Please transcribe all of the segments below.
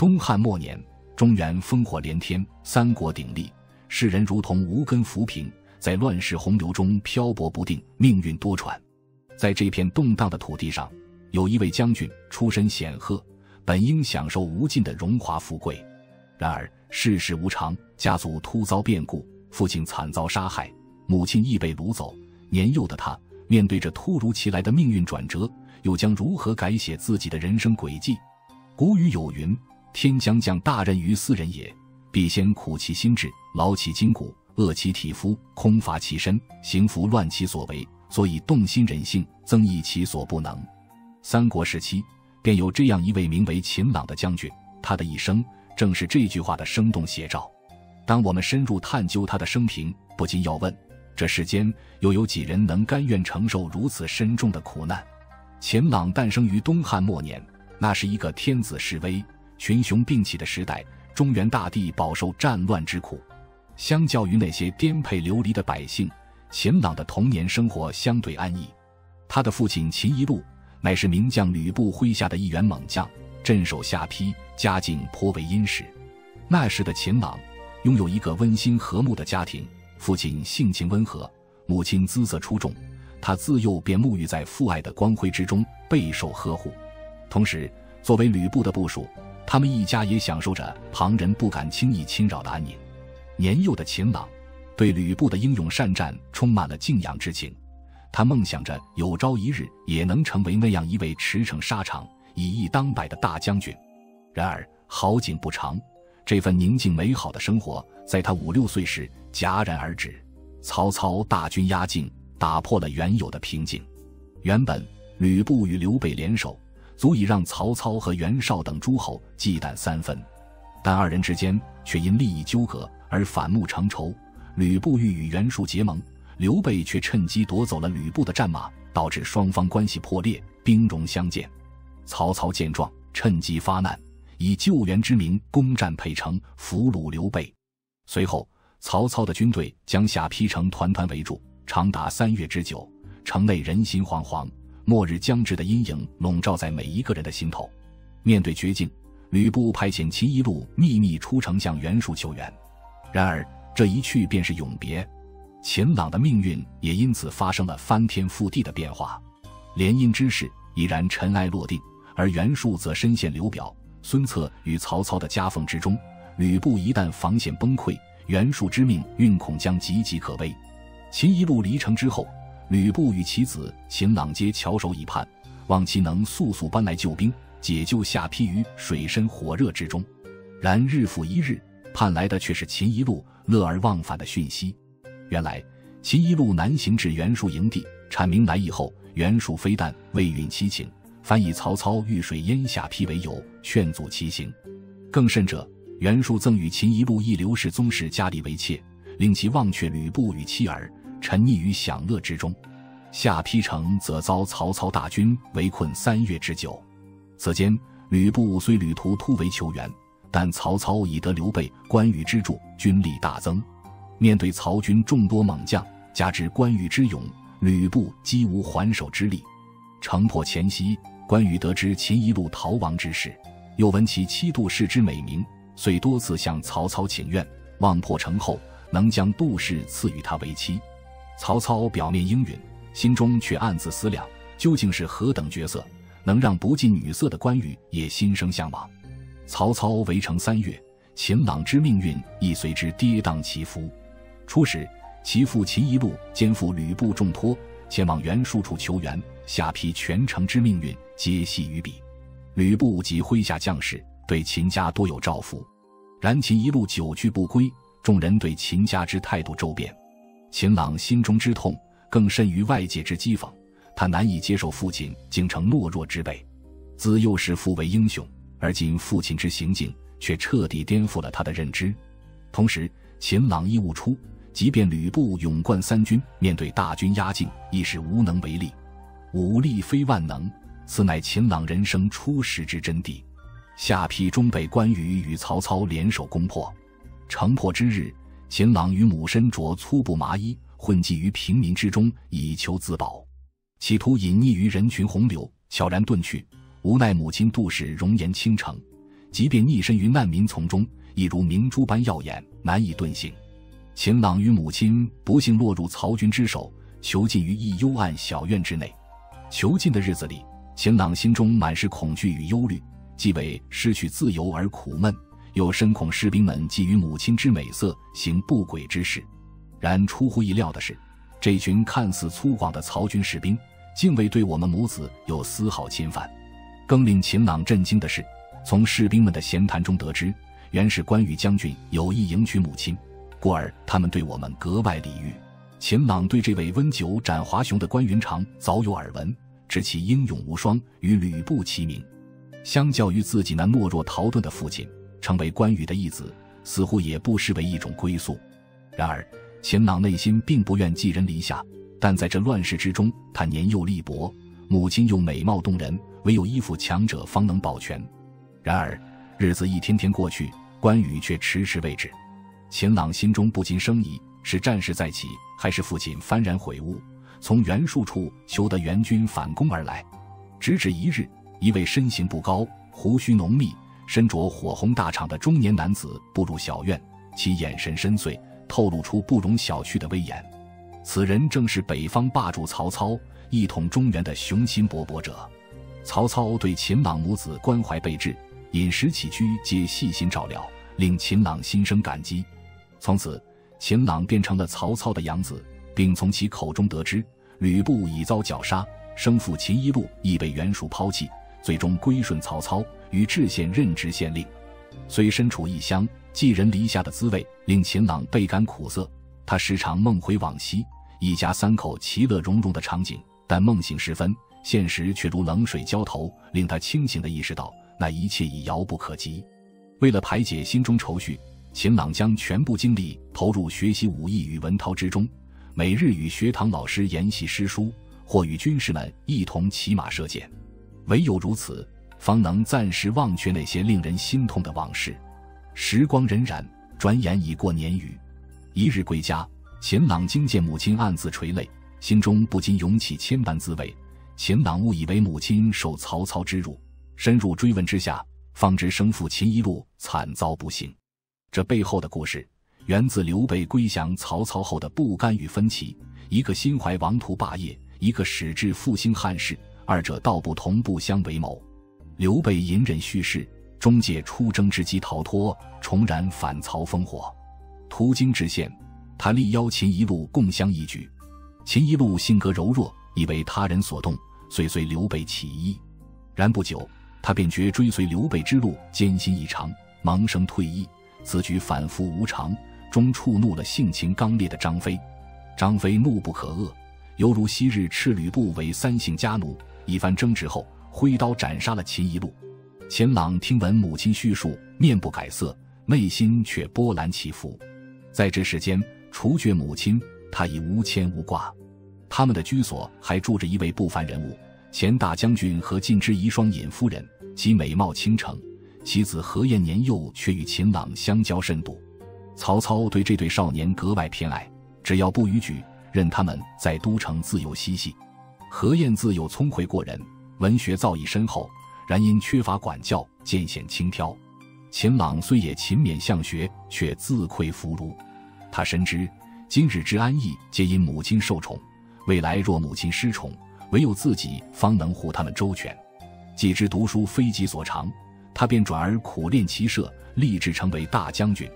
东汉末年，中原烽火连天，三国鼎立，世人如同无根浮萍，在乱世洪流中漂泊不定，命运多舛。在这片动荡的土地上，有一位将军，出身显赫，本应享受无尽的荣华富贵。然而世事无常，家族突遭变故，父亲惨遭杀害，母亲亦被掳走。年幼的他面对着突如其来的命运转折，又将如何改写自己的人生轨迹？古语有云：“天将降大任于斯人也，必先苦其心志，劳其筋骨，饿其体肤，空乏其身，行拂乱其所为。”所以动心忍性，增益其所不能。三国时期便有这样一位名为秦朗的将军，他的一生正是这句话的生动写照。当我们深入探究他的生平，不禁要问：这世间又有几人能甘愿承受如此深重的苦难？秦朗诞生于东汉末年，那是一个天子示威、群雄并起的时代，中原大地饱受战乱之苦。相较于那些颠沛流离的百姓。秦朗的童年生活相对安逸，他的父亲秦一路乃是名将吕布麾下的一员猛将，镇守下邳，家境颇为殷实。那时的秦朗拥有一个温馨和睦的家庭，父亲性情温和，母亲姿色出众，他自幼便沐浴在父爱的光辉之中，备受呵护。同时，作为吕布的部属，他们一家也享受着旁人不敢轻易侵扰的安宁。年幼的秦朗。对吕布的英勇善战充满了敬仰之情，他梦想着有朝一日也能成为那样一位驰骋沙场、以义当百的大将军。然而好景不长，这份宁静美好的生活在他五六岁时戛然而止。曹操大军压境，打破了原有的平静。原本吕布与刘备联手，足以让曹操和袁绍等诸侯忌惮三分，但二人之间却因利益纠葛而反目成仇。吕布欲与袁术结盟，刘备却趁机夺走了吕布的战马，导致双方关系破裂，兵戎相见。曹操见状，趁机发难，以救援之名攻占沛城，俘虏刘备。随后，曹操的军队将下邳城团团围住，长达三月之久，城内人心惶惶，末日将至的阴影笼罩在每一个人的心头。面对绝境，吕布派遣秦一路秘密出城向袁术求援，然而。这一去便是永别，秦朗的命运也因此发生了翻天覆地的变化。联姻之事已然尘埃落定，而袁术则深陷刘表、孙策与曹操的夹缝之中。吕布一旦防线崩溃，袁术之命运恐将岌岌可危。秦一路离城之后，吕布与其子秦朗皆翘首以盼，望其能速速搬来救兵，解救下邳于水深火热之中。然日复一日，盼来的却是秦一路。乐而忘返的讯息，原来秦一路南行至袁术营地，阐明来意后，袁术非但未允其请，反以曹操遇水淹下邳为由劝阻其行。更甚者，袁术赠与秦一路一刘氏宗室佳丽为妾，令其忘却吕布与妻儿，沉溺于享乐之中。下邳城则遭曹操大军围困三月之久。此间，吕布虽旅途突围求援。但曹操已得刘备、关羽之助，军力大增。面对曹军众多猛将，加之关羽之勇，吕布几无还手之力。城破前夕，关羽得知秦一路逃亡之事，又闻其七度氏之美名，遂多次向曹操请愿，望破城后能将杜氏赐予他为妻。曹操表面应允，心中却暗自思量：究竟是何等角色，能让不近女色的关羽也心生向往？曹操围城三月，秦朗之命运亦随之跌宕起伏。初时，其父秦一路肩负吕布重托，前往袁术处求援，下邳全城之命运皆系于彼。吕布及麾下将士对秦家多有照拂，然秦一路久居不归，众人对秦家之态度骤变。秦朗心中之痛更甚于外界之讥讽，他难以接受父亲竟成懦弱之辈，自幼视父为英雄。而今父亲之行径却彻底颠覆了他的认知。同时，秦朗亦悟出，即便吕布勇冠三军，面对大军压境，亦是无能为力。武力非万能，此乃秦朗人生初始之真谛。下邳终被关羽与曹操联手攻破。城破之日，秦朗与母身着粗布麻衣，混迹于平民之中，以求自保，企图隐匿于人群洪流，悄然遁去。无奈母亲杜氏容颜倾城，即便匿身于难民丛中，亦如明珠般耀眼，难以遁形。秦朗与母亲不幸落入曹军之手，囚禁于一幽暗小院之内。囚禁的日子里，秦朗心中满是恐惧与忧虑，既为失去自由而苦闷，又深恐士兵们觊觎母亲之美色，行不轨之事。然出乎意料的是，这群看似粗犷的曹军士兵，竟未对我们母子有丝毫侵犯。更令秦朗震惊的是，从士兵们的闲谈中得知，原是关羽将军有意迎娶母亲，故而他们对我们格外礼遇。秦朗对这位温酒斩华雄的关云长早有耳闻，知其英勇无双，与吕布齐名。相较于自己那懦弱逃遁的父亲，成为关羽的义子，似乎也不失为一种归宿。然而，秦朗内心并不愿寄人篱下，但在这乱世之中，他年幼力薄，母亲又美貌动人，唯有依附强者方能保全。然而，日子一天天过去，关羽却迟迟未至。秦朗心中不禁生疑。是战事再起，还是父亲幡然悔悟，从袁术处求得援军反攻而来？直至一日，一位身形不高、胡须浓密、身着火红大氅的中年男子步入小院，其眼神深邃，透露出不容小觑的威严。此人正是北方霸主曹操，一统中原的雄心勃勃者。曹操对秦朗母子关怀备至，饮食起居皆细心照料，令秦朗心生感激。从此。秦朗变成了曹操的养子，并从其口中得知吕布已遭绞杀，生父秦一路亦被袁术抛弃，最终归顺曹操，于治县任职县令。虽身处异乡，寄人篱下的滋味令秦朗倍感苦涩。他时常梦回往昔，一家三口其乐融融的场景，但梦醒时分，现实却如冷水浇头，令他清醒地意识到那一切已遥不可及。为了排解心中愁绪。秦朗将全部精力投入学习武艺与文韬之中，每日与学堂老师研习诗书，或与军士们一同骑马射箭。唯有如此，方能暂时忘却那些令人心痛的往事。时光荏苒，转眼已过年余。一日归家，秦朗惊见母亲暗自垂泪，心中不禁涌起千般滋味。秦朗误以为母亲受曹操之辱，深入追问之下，方知生父秦一路惨遭不幸。这背后的故事，源自刘备归降曹操后的不甘与分歧。一个心怀王图霸业，一个矢志复兴汉室，二者道不同，不相为谋。刘备隐忍蓄势，终借出征之机逃脱，重燃反曹烽火。途经知县，他力邀秦一路共襄一举。秦一路性格柔弱，以为他人所动，遂随刘备起义。然不久，他便觉追随刘备之路艰辛异常，萌生退意。此举反复无常，终触怒了性情刚烈的张飞。张飞怒不可遏，犹如昔日斥吕布为三姓家奴。一番争执后，挥刀斩杀了秦一路。秦朗听闻母亲叙述，面不改色，内心却波澜起伏。在这世间，除却母亲，他已无牵无挂。他们的居所还住着一位不凡人物——前大将军和晋之遗孀尹夫人，其美貌倾城。其子何晏年幼，却与秦朗相交甚笃。曹操对这对少年格外偏爱，只要不逾矩，任他们在都城自由嬉戏。何晏自幼聪慧过人，文学造诣深厚，然因缺乏管教，渐显轻佻。秦朗虽也勤勉向学，却自愧弗如。他深知今日之安逸，皆因母亲受宠；未来若母亲失宠，唯有自己方能护他们周全。既知读书非己所长。他便转而苦练骑射，立志成为大将军。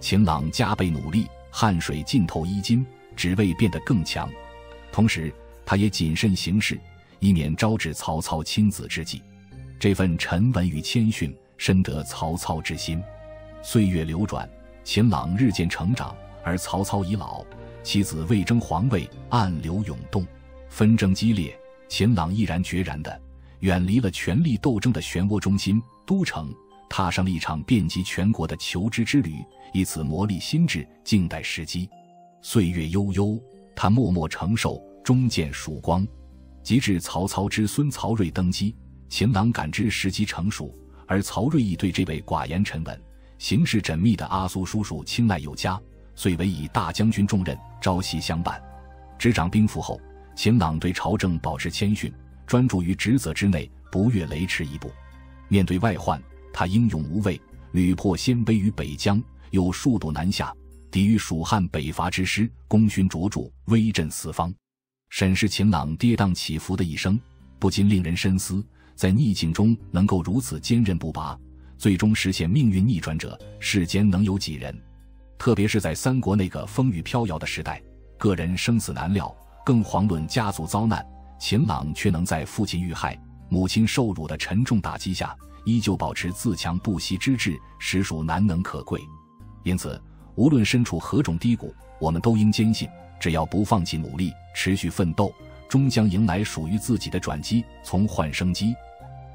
秦朗加倍努力，汗水浸透衣襟，只为变得更强。同时，他也谨慎行事，以免招致曹操亲子之忌。这份沉稳与谦逊，深得曹操之心。岁月流转，秦朗日渐成长，而曹操已老，妻子为争皇位，暗流涌动，纷争激烈。秦朗毅然决然的远离了权力斗争的漩涡中心。都城踏上了一场遍及全国的求知之旅，以此磨砺心智，静待时机。岁月悠悠，他默默承受，终见曙光。及至曹操之孙曹睿登基，秦朗感知时机成熟，而曹睿亦对这位寡言沉稳、行事缜密的阿苏叔叔青睐有加，遂委以大将军重任，朝夕相伴。执掌兵符后，秦朗对朝政保持谦逊，专注于职责之内，不越雷池一步。面对外患，他英勇无畏，屡破鲜卑于北疆，又数度南下，抵御蜀汉北伐之师，功勋卓著，威震四方。审视秦朗跌宕起伏的一生，不禁令人深思：在逆境中能够如此坚韧不拔，最终实现命运逆转者，世间能有几人？特别是在三国那个风雨飘摇的时代，个人生死难料，更遑论家族遭难。秦朗却能在父亲遇害、母亲受辱的沉重打击下，依旧保持自强不息之志，实属难能可贵。因此，无论身处何种低谷，我们都应坚信。只要不放弃努力，持续奋斗，终将迎来属于自己的转机，从换生机。